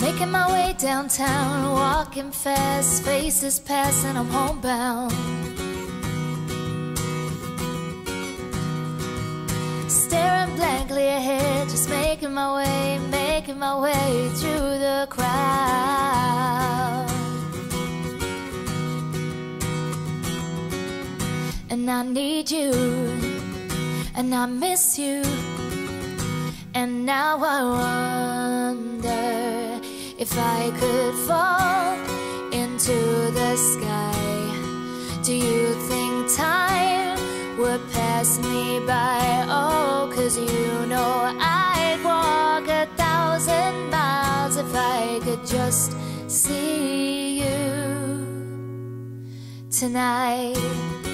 Making my way downtown, walking fast, faces passing, I'm homebound. Staring blankly ahead, just making my way, making my way through the crowd. And I need you, and I miss you. And now I wonder if I could fall into the sky. Do you think time would pass me by? Oh, cause you know I'd walk a thousand miles if I could just see you tonight.